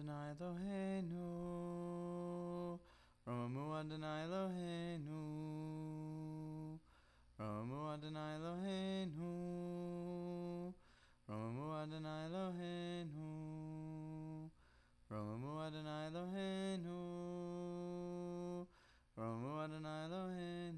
Adonai Eloheinu. Romamu Adonai Eloheinu. Romamu Adonai Eloheinu. Romamu Adonai Eloheinu. Romamu Adonai Eloheinu. Romamu Adonai Eloheinu.